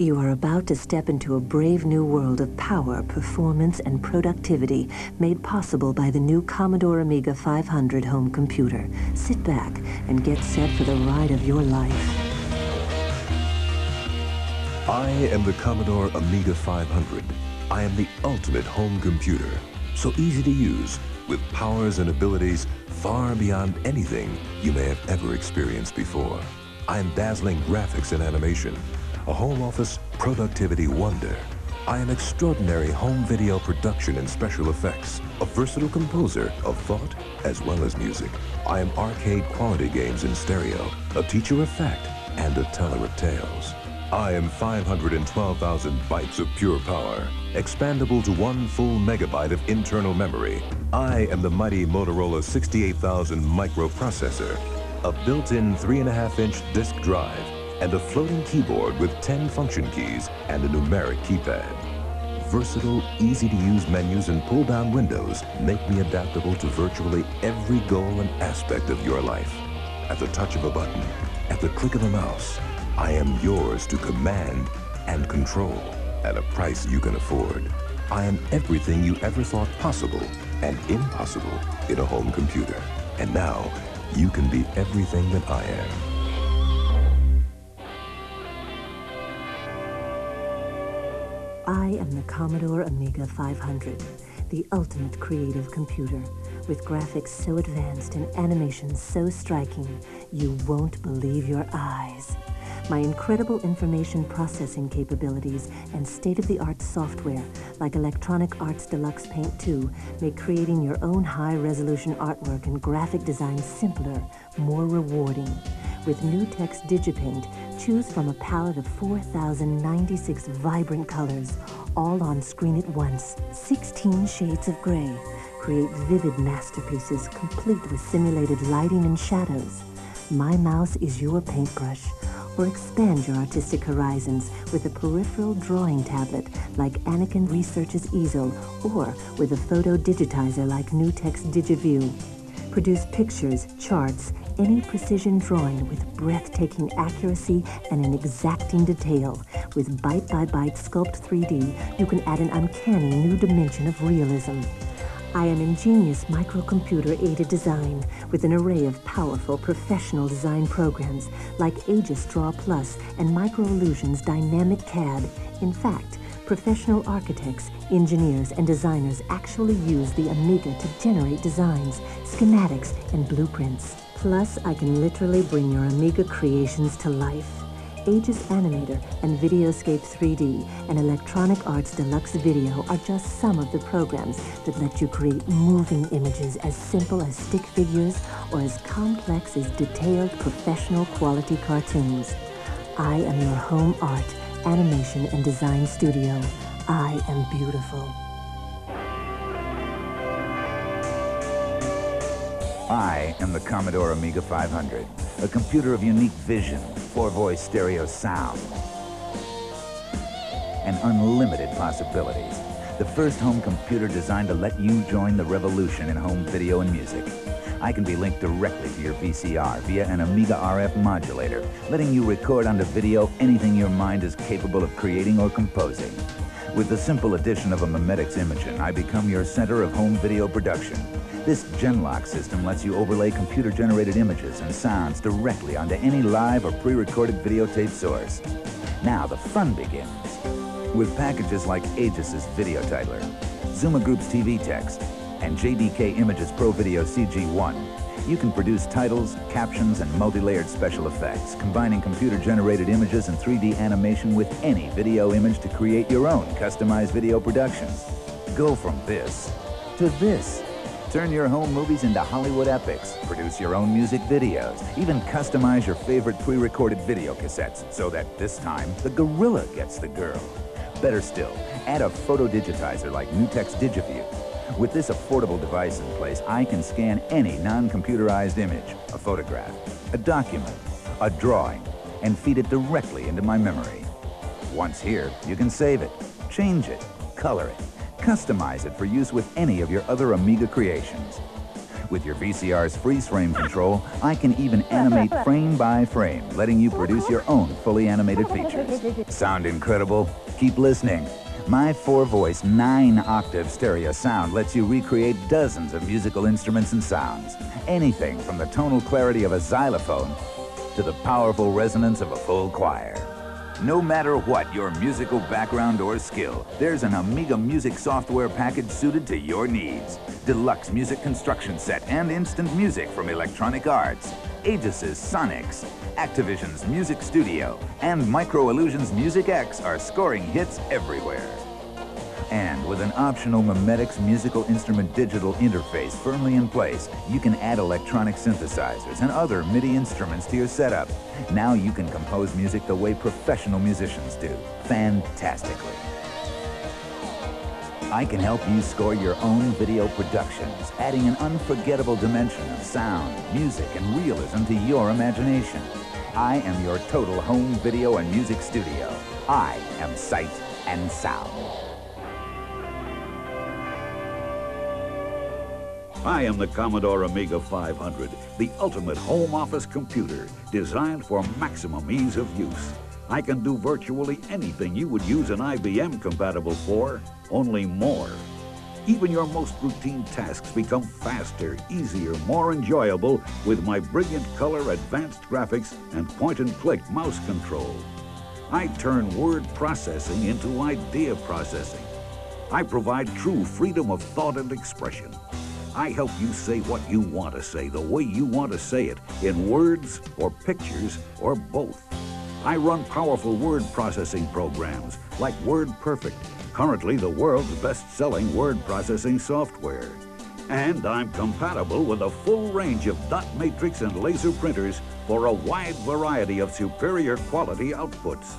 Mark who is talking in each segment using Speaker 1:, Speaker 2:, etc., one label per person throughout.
Speaker 1: You are about to step into a brave new world of power, performance, and productivity made possible by the new Commodore Amiga 500 home computer. Sit back and get set for the ride of your life.
Speaker 2: I am the Commodore Amiga 500. I am the ultimate home computer. So easy to use, with powers and abilities far beyond anything you may have ever experienced before. I am dazzling graphics and animation, a home office productivity wonder. I am extraordinary home video production and special effects, a versatile composer of thought as well as music. I am arcade quality games in stereo, a teacher of fact, and a teller of tales. I am 512,000 bytes of pure power, expandable to one full megabyte of internal memory. I am the mighty Motorola 68000 microprocessor, a built-in 3.5-inch disk drive, and a floating keyboard with 10 function keys and a numeric keypad. Versatile, easy-to-use menus and pull-down windows make me adaptable to virtually every goal and aspect of your life. At the touch of a button, at the click of a mouse, I am yours to command and control at a price you can afford. I am everything you ever thought possible and impossible in a home computer. And now, you can be everything that I am.
Speaker 1: I am the Commodore Amiga 500, the ultimate creative computer, with graphics so advanced and animations so striking, you won't believe your eyes. My incredible information processing capabilities and state-of-the-art software, like Electronic Arts Deluxe Paint 2, make creating your own high-resolution artwork and graphic design simpler, more rewarding. With NewTek's DigiPaint, choose from a palette of 4,096 vibrant colors, all on screen at once. 16 shades of gray. Create vivid masterpieces complete with simulated lighting and shadows. My mouse is your paintbrush. Or expand your artistic horizons with a peripheral drawing tablet like Anakin Research's Easyl or with a photo digitizer like NewTek's DigiView. Produce pictures, charts, any precision drawing with breathtaking accuracy and an exacting detail. With Byte by Byte Sculpt 3D, you can add an uncanny new dimension of realism. I am ingenious microcomputer-aided design with an array of powerful professional design programs like Aegis Draw Plus and Microillusions Dynamic CAD. In fact, professional architects, engineers, and designers actually use the Amiga to generate designs, schematics, and blueprints. Plus, I can literally bring your Amiga creations to life. Aegis Animator and Videoscape 3D and Electronic Arts Deluxe Video are just some of the programs that let you create moving images as simple as stick figures or as complex as detailed professional quality cartoons. I am your home art, animation, and design studio. I am beautiful.
Speaker 3: I am the Commodore Amiga 500, a computer of unique vision, four-voice stereo sound, and unlimited possibilities. The first home computer designed to let you join the revolution in home video and music. I can be linked directly to your VCR via an Amiga RF modulator, letting you record onto video anything your mind is capable of creating or composing. With the simple addition of a Mimetics AmiGen, I become your center of home video production. This Genlock system lets you overlay computer-generated images and sounds directly onto any live or pre-recorded videotape source. Now the fun begins. With packages like Aegis's Video Titler, Zuma Group's TV Text, and JDK Images Pro Video CG1, you can produce titles, captions, and multi-layered special effects, combining computer-generated images and 3D animation with any video image to create your own customized video productions. Go from this to this Turn your home movies into Hollywood epics. Produce your own music videos. Even customize your favorite pre-recorded video cassettes so that this time the gorilla gets the girl. Better still, add a photo digitizer like NewTek's DigiView. With this affordable device in place, I can scan any non-computerized image, a photograph, a document, a drawing, and feed it directly into my memory. Once here, you can save it, change it, color it, Customize it for use with any of your other Amiga creations. With your VCR's freeze frame control, I can even animate frame by frame, letting you produce your own fully animated features. Sound incredible? Keep listening. My four-voice, nine-octave stereo sound lets you recreate dozens of musical instruments and sounds. Anything from the tonal clarity of a xylophone to the powerful resonance of a full choir. No matter what your musical background or skill, there's an Amiga music software package suited to your needs. Deluxe music construction set and instant music from Electronic Arts, Aegis' Sonix, Activision's Music Studio, and Micro Illusion's Music X are scoring hits everywhere. And with an optional Mimetics musical instrument digital interface firmly in place, you can add electronic synthesizers and other MIDI instruments to your setup. Now you can compose music the way professional musicians do, fantastically. I can help you score your own video productions, adding an unforgettable dimension of sound, music, and realism to your imagination. I am your total home video and music studio. I am Sight and Sound.
Speaker 4: I am the Commodore Amiga 500, the ultimate home office computer designed for maximum ease of use. I can do virtually anything you would use an IBM compatible for, only more. Even your most routine tasks become faster, easier, more enjoyable with my brilliant color, advanced graphics, and point-and-click mouse control. I turn word processing into idea processing. I provide true freedom of thought and expression. I help you say what you want to say, the way you want to say it, in words or pictures or both. I run powerful word processing programs like WordPerfect, currently the world's best-selling word processing software. And I'm compatible with a full range of dot matrix and laser printers for a wide variety of superior quality outputs.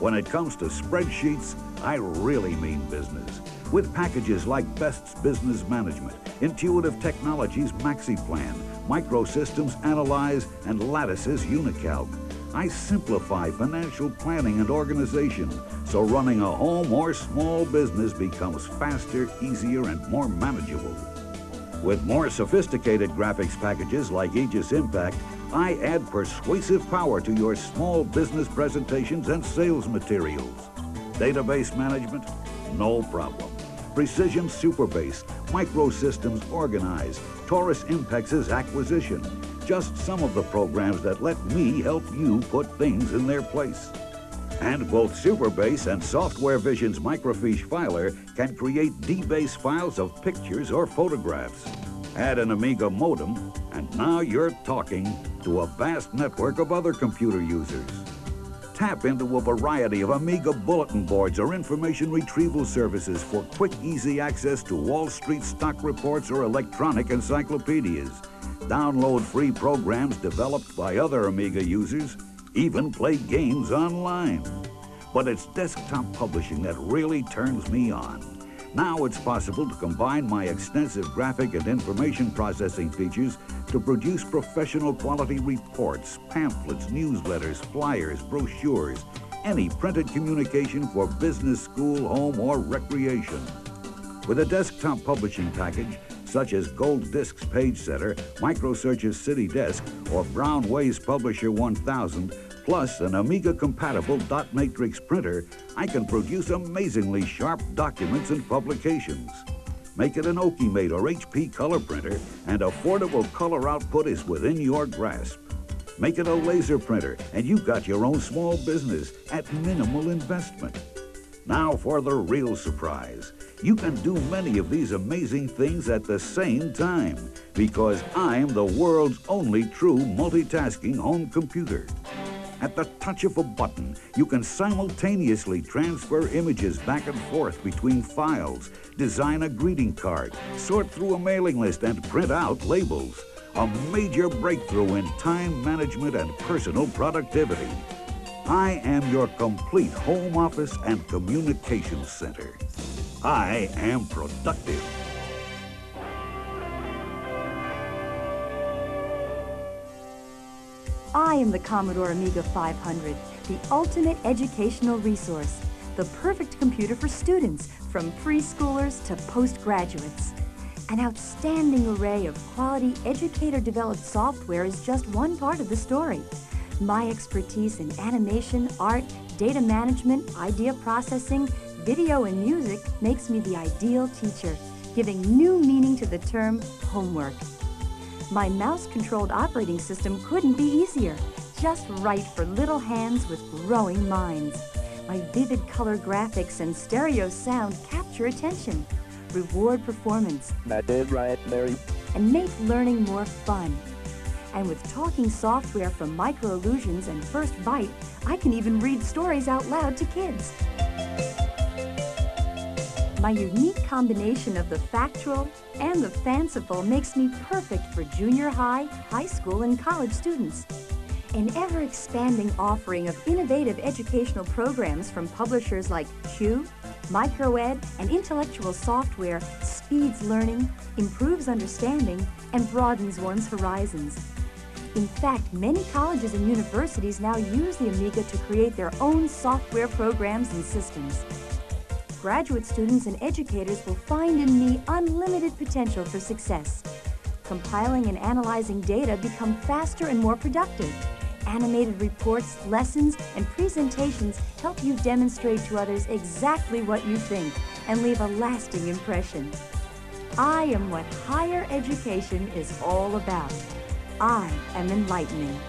Speaker 4: When it comes to spreadsheets, I really mean business. With packages like Best's Business Management, Intuitive Technologies MaxiPlan, Microsystems Analyze, and Lattice's Unicalc. I simplify financial planning and organization so running a home or small business becomes faster, easier, and more manageable. With more sophisticated graphics packages like Aegis Impact, I add persuasive power to your small business presentations and sales materials. Database management? No problem. Precision Superbase, Microsystems Organize, Taurus Impex's acquisition. Just some of the programs that let me help you put things in their place. And both Superbase and Software Vision's Microfiche Filer can create debase files of pictures or photographs. Add an Amiga modem, and now you're talking to a vast network of other computer users. Tap into a variety of Amiga bulletin boards or information retrieval services for quick, easy access to Wall Street stock reports or electronic encyclopedias. Download free programs developed by other Amiga users, even play games online. But it's desktop publishing that really turns me on. Now it's possible to combine my extensive graphic and information processing features to produce professional quality reports, pamphlets, newsletters, flyers, brochures, any printed communication for business, school, home, or recreation. With a desktop publishing package, such as Gold Disk's Page Setter, Microsearch's City Desk, or Brown Ways Publisher 1000, plus an Amiga-compatible dot matrix printer, I can produce amazingly sharp documents and publications. Make it an Okimate or HP color printer, and affordable color output is within your grasp. Make it a laser printer, and you've got your own small business at minimal investment. Now for the real surprise. You can do many of these amazing things at the same time because I'm the world's only true multitasking home computer. At the touch of a button, you can simultaneously transfer images back and forth between files, design a greeting card, sort through a mailing list, and print out labels. A major breakthrough in time management and personal productivity. I am your complete home office and communications center. I am productive.
Speaker 5: I am the Commodore Amiga 500, the ultimate educational resource, the perfect computer for students from preschoolers to postgraduates. An outstanding array of quality educator-developed software is just one part of the story. My expertise in animation, art, data management, idea processing, video, and music makes me the ideal teacher, giving new meaning to the term homework. My mouse-controlled operating system couldn't be easier, just right for little hands with growing minds. My vivid color graphics and stereo sound capture attention, reward performance.
Speaker 6: That is right.
Speaker 5: And make learning more fun. And with talking software from Micro Illusions and First Byte, I can even read stories out loud to kids. My unique combination of the factual and the fanciful makes me perfect for junior high, high school, and college students. An ever-expanding offering of innovative educational programs from publishers like Chew, Microed, and Intellectual Software speeds learning, improves understanding, and broadens one's horizons. In fact, many colleges and universities now use the Amiga to create their own software programs and systems. Graduate students and educators will find in me unlimited potential for success. Compiling and analyzing data become faster and more productive. Animated reports, lessons, and presentations help you demonstrate to others exactly what you think and leave a lasting impression. I am what higher education is all about. I am enlightening.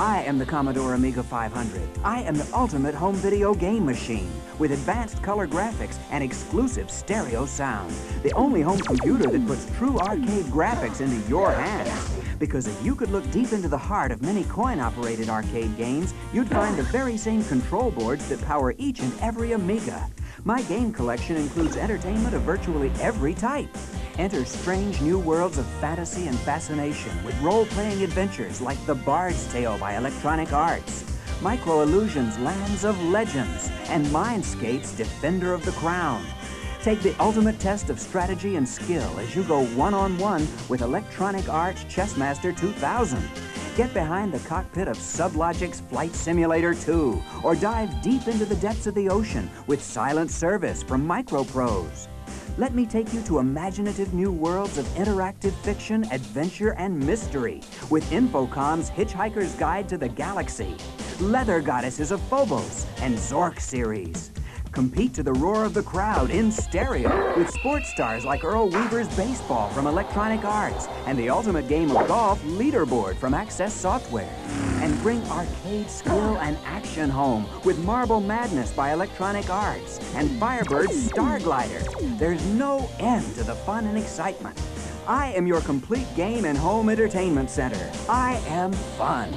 Speaker 7: I am the Commodore Amiga 500. I am the ultimate home video game machine with advanced color graphics and exclusive stereo sound. The only home computer that puts true arcade graphics into your hands. Because if you could look deep into the heart of many coin-operated arcade games, you'd find the very same control boards that power each and every Amiga. My game collection includes entertainment of virtually every type. Enter strange new worlds of fantasy and fascination with role-playing adventures like The Bard's Tale by Electronic Arts, Micro Illusions Lands of Legends, and Mindscape's Defender of the Crown. Take the ultimate test of strategy and skill as you go one-on-one with Electronic Arts Chessmaster 2000. Get behind the cockpit of Sublogic's Flight Simulator 2, or dive deep into the depths of the ocean with Silent Service from Microprose. Let me take you to imaginative new worlds of interactive fiction, adventure, and mystery with Infocom's Hitchhiker's Guide to the Galaxy, Leather Goddesses of Phobos, and Zork series. Compete to the roar of the crowd in stereo with sports stars like Earl Weaver's Baseball from Electronic Arts and the ultimate game of golf, Leaderboard from Access Software. And bring arcade skill and action home with Marble Madness by Electronic Arts and Firebird's Star Glider. There's no end to the fun and excitement. I am your complete game and home entertainment center. I am fun.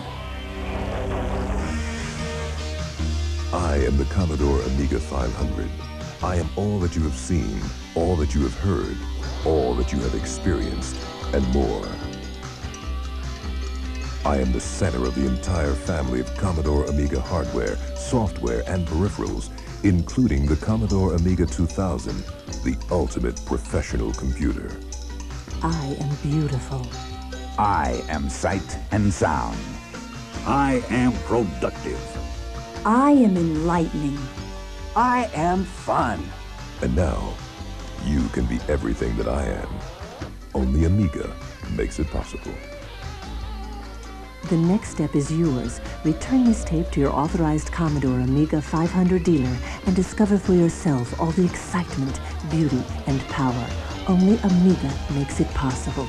Speaker 2: I am the Commodore Amiga 500. I am all that you have seen, all that you have heard, all that you have experienced, and more. I am the center of the entire family of Commodore Amiga hardware, software, and peripherals, including the Commodore Amiga 2000, the ultimate professional computer.
Speaker 1: I am beautiful.
Speaker 3: I am sight and sound.
Speaker 4: I am productive.
Speaker 5: I am enlightening.
Speaker 7: I am fun.
Speaker 2: And now, you can be everything that I am. Only Amiga makes it possible.
Speaker 1: The next step is yours. Return this tape to your authorized Commodore Amiga 500 dealer and discover for yourself all the excitement, beauty, and power. Only Amiga makes it possible.